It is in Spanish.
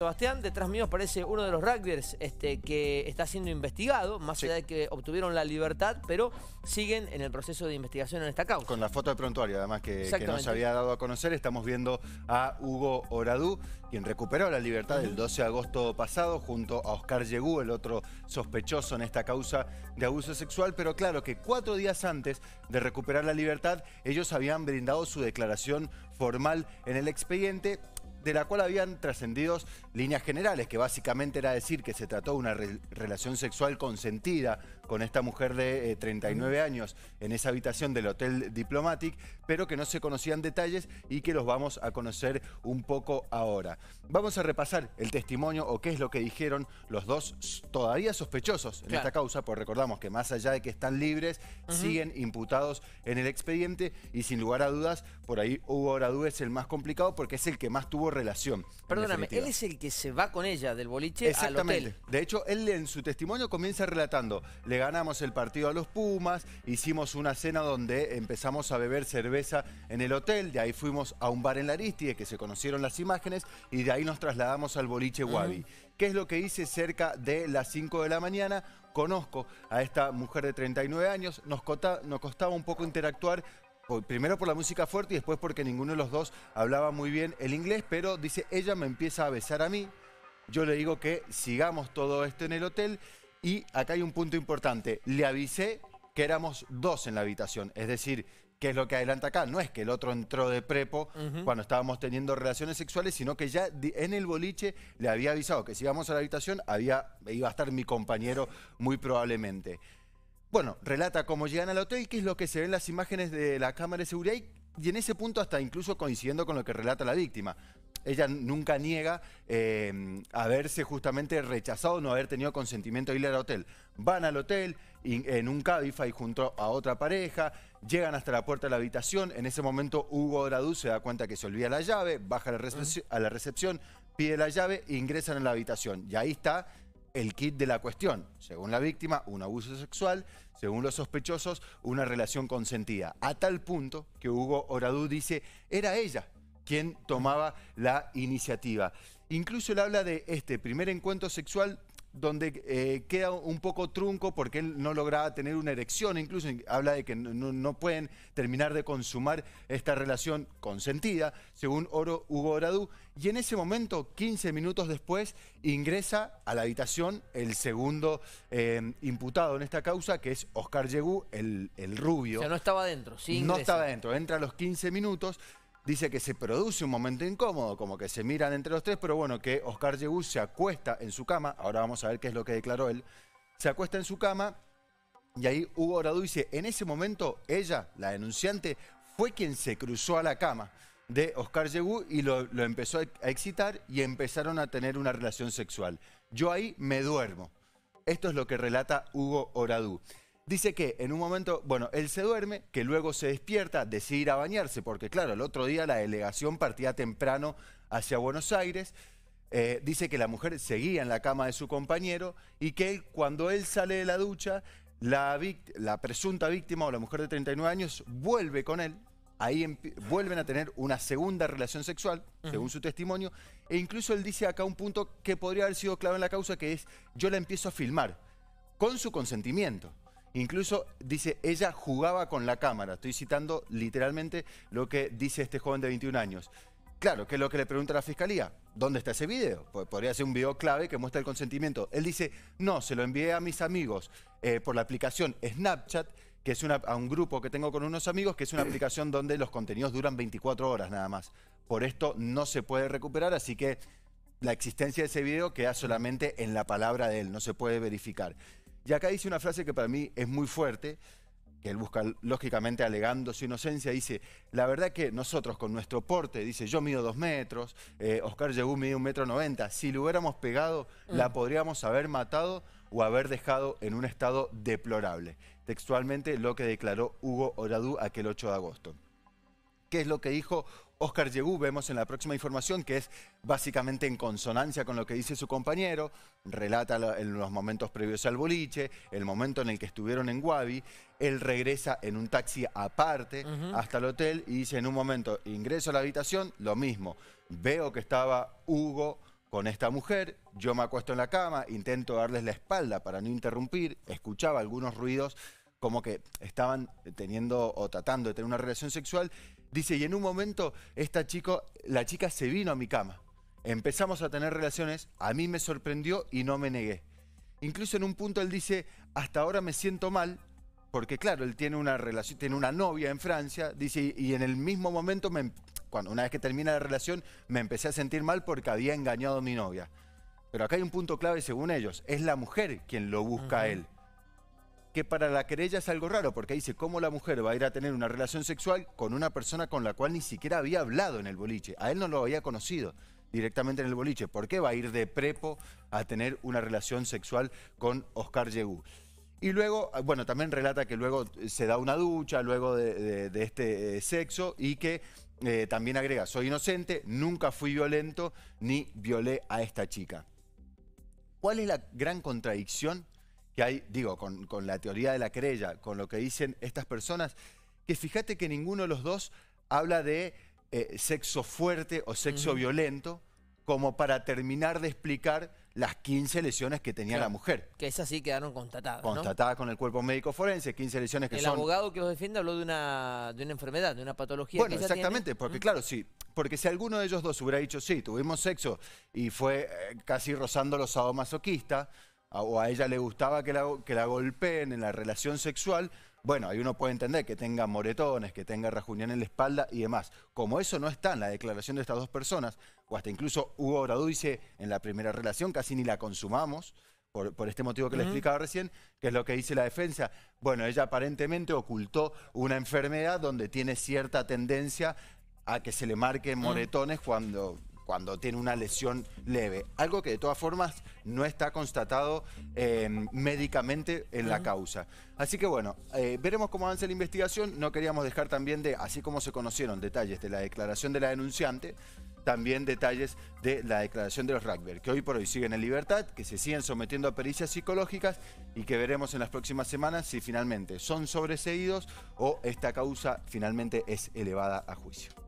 Sebastián, detrás mío aparece uno de los rugbyers este, que está siendo investigado, más allá de que obtuvieron la libertad, pero siguen en el proceso de investigación en esta causa. Con la foto de prontuario, además, que, que nos había dado a conocer, estamos viendo a Hugo Oradú, quien recuperó la libertad el 12 de agosto pasado, junto a Oscar Yegú, el otro sospechoso en esta causa de abuso sexual, pero claro que cuatro días antes de recuperar la libertad, ellos habían brindado su declaración formal en el expediente de la cual habían trascendido líneas generales, que básicamente era decir que se trató de una relación sexual consentida con esta mujer de 39 eh, años en esa habitación del Hotel Diplomatic, pero que no se conocían detalles y que los vamos a conocer un poco ahora. Vamos a repasar el testimonio o qué es lo que dijeron los dos todavía sospechosos en esta causa, porque recordamos que más allá de que están libres, siguen imputados en el expediente y sin lugar a dudas, por ahí Hugo Oradú es el más complicado porque es el que más tuvo relación. Perdóname, él es el que se va con ella del boliche al hotel. De hecho, él en su testimonio comienza relatando, le ganamos el partido a los Pumas, hicimos una cena donde empezamos a beber cerveza en el hotel, de ahí fuimos a un bar en la Aristide, que se conocieron las imágenes, y de ahí nos trasladamos al boliche Wabi. ¿Qué es lo que hice cerca de las 5 de la mañana? Conozco a esta mujer de 39 años, nos, nos costaba un poco interactuar primero por la música fuerte y después porque ninguno de los dos hablaba muy bien el inglés, pero dice, ella me empieza a besar a mí, yo le digo que sigamos todo esto en el hotel. Y acá hay un punto importante, le avisé que éramos dos en la habitación, es decir, ¿qué es lo que adelanta acá? No es que el otro entró de prepo cuando estábamos teniendo relaciones sexuales, sino que ya en el boliche le había avisado que si íbamos a la habitación había, iba a estar mi compañero muy probablemente. Bueno, relata cómo llegan al hotel, qué es lo que se ve en las imágenes de la cámara de seguridad y, en ese punto hasta incluso coincidiendo con lo que relata la víctima. Ella nunca niega eh, haberse justamente rechazado, no haber tenido consentimiento de ir al hotel. Van al hotel en un Cabify junto a otra pareja, llegan hasta la puerta de la habitación. En ese momento Hugo Gradú se da cuenta que se olvida la llave, baja a la, recepción, a la recepción pide la llave e ingresan a la habitación. Y ahí está el kit de la cuestión. Según la víctima, un abuso sexual, según los sospechosos, una relación consentida. A tal punto que Hugo Oradú dice, era ella quien tomaba la iniciativa. Incluso él habla de este primer encuentro sexual donde eh, queda un poco trunco porque él no lograba tener una erección, incluso habla de que no, pueden terminar de consumar esta relación consentida, según Oro Hugo Oradú, y en ese momento, 15 minutos después, ingresa a la habitación el segundo eh, imputado en esta causa, que es Oscar Yegú, el, el rubio. O sea, no estaba dentro, sí No estaba dentro, entra a los 15 minutos, Dice que se produce un momento incómodo, como que se miran entre los tres, pero bueno, que Oscar Yegú se acuesta en su cama, ahora vamos a ver qué es lo que declaró él, se acuesta en su cama y ahí Hugo Oradú dice, en ese momento ella, la denunciante, fue quien se cruzó a la cama de Oscar Yegú y lo, lo empezó a excitar y empezaron a tener una relación sexual. Yo ahí me duermo. Esto es lo que relata Hugo Oradú. Dice que en un momento, bueno, él se duerme, que luego se despierta, decide ir a bañarse, porque claro, el otro día la delegación partía temprano hacia Buenos Aires. Eh, dice que la mujer seguía en la cama de su compañero y que cuando él sale de la ducha, la, la presunta víctima o la mujer de 39 años vuelve con él, ahí vuelven a tener una segunda relación sexual, según su testimonio, e incluso él dice acá un punto que podría haber sido clave en la causa, que es yo la empiezo a filmar, con su consentimiento. Incluso dice, ella jugaba con la cámara. Estoy citando literalmente lo que dice este joven de 21 años. Claro, ¿qué es lo que le pregunta la fiscalía? ¿Dónde está ese video? Podría ser un video clave que muestra el consentimiento. Él dice, no, se lo envié a mis amigos eh, por la aplicación Snapchat, que es una, a un grupo que tengo con unos amigos, que es una aplicación donde los contenidos duran 24 horas nada más. Por esto no se puede recuperar, así que la existencia de ese video queda solamente en la palabra de él, no se puede verificar. Y acá dice una frase que para mí es muy fuerte, que él busca lógicamente alegando su inocencia, dice, la verdad que nosotros con nuestro porte, dice, yo mido dos metros, eh, Oscar Yegú mide un metro noventa, si lo hubiéramos pegado, la mm. podríamos haber matado o haber dejado en un estado deplorable. Textualmente lo que declaró Hugo Oradú aquel 8 de agosto. ¿Qué es lo que dijo Oscar Yegú? Vemos en la próxima información que es básicamente en consonancia con lo que dice su compañero, relata en los momentos previos al boliche, el momento en el que estuvieron en Guavi, él regresa en un taxi aparte hasta el hotel y dice en un momento, ingreso a la habitación, lo mismo, veo que estaba Hugo con esta mujer, yo me acuesto en la cama, intento darles la espalda para no interrumpir, escuchaba algunos ruidos como que estaban teniendo o tratando de tener una relación sexual. Dice, y en un momento esta chico, la chica se vino a mi cama. Empezamos a tener relaciones, a mí me sorprendió y no me negué. Incluso en un punto él dice, hasta ahora me siento mal, porque claro, él tiene una relación, tiene una novia en Francia, dice, y en el mismo momento, me, cuando una vez que termina la relación, me empecé a sentir mal porque había engañado a mi novia. Pero acá hay un punto clave según ellos, es la mujer quien lo busca a él que para la querella es algo raro, porque dice, ¿cómo la mujer va a ir a tener una relación sexual con una persona con la cual ni siquiera había hablado en el boliche? A él no lo había conocido directamente en el boliche. ¿Por qué va a ir de prepo a tener una relación sexual con Oscar Yegú? Y luego, ah, bueno, también relata que luego se da una ducha, luego de, este eh, sexo, y que eh, también agrega, soy inocente, nunca fui violento, ni violé a esta chica. ¿Cuál es la gran contradicción que hay, digo, con, la teoría de la querella, con lo que dicen estas personas, que fíjate que ninguno de los dos habla de eh, sexo fuerte o sexo violento, como para terminar de explicar las 15 lesiones que tenía la mujer. Que esas sí quedaron constatadas. Constatadas con el cuerpo médico forense, 15 lesiones que son... El abogado que los defiende habló de una, de una enfermedad, de una patología. Bueno, exactamente, porque claro, sí. Porque si alguno de ellos dos hubiera dicho, sí, tuvimos sexo y fue eh, casi rozando los sadomasoquistas, o a ella le gustaba que la, que la golpeen en la relación sexual, bueno, ahí uno puede entender que tenga moretones, que tenga rajunión en la espalda y demás. Como eso no está en la declaración de estas dos personas, o hasta incluso Hugo Bradú dice en la primera relación casi ni la consumamos, por, este motivo que le explicaba recién, que es lo que dice la defensa. Bueno, ella aparentemente ocultó una enfermedad donde tiene cierta tendencia a que se le marquen moretones cuando cuando tiene una lesión leve. Algo que de todas formas no está constatado em, médicamente en la causa. Así que bueno, eh, veremos cómo avanza la investigación. No queríamos dejar también de, así como se conocieron detalles de la declaración de la denunciante, también detalles de la declaración de los rugby, que hoy por hoy siguen en libertad, que se siguen sometiendo a pericias psicológicas y que veremos en las próximas semanas si finalmente son sobreseídos o esta causa finalmente es elevada a juicio.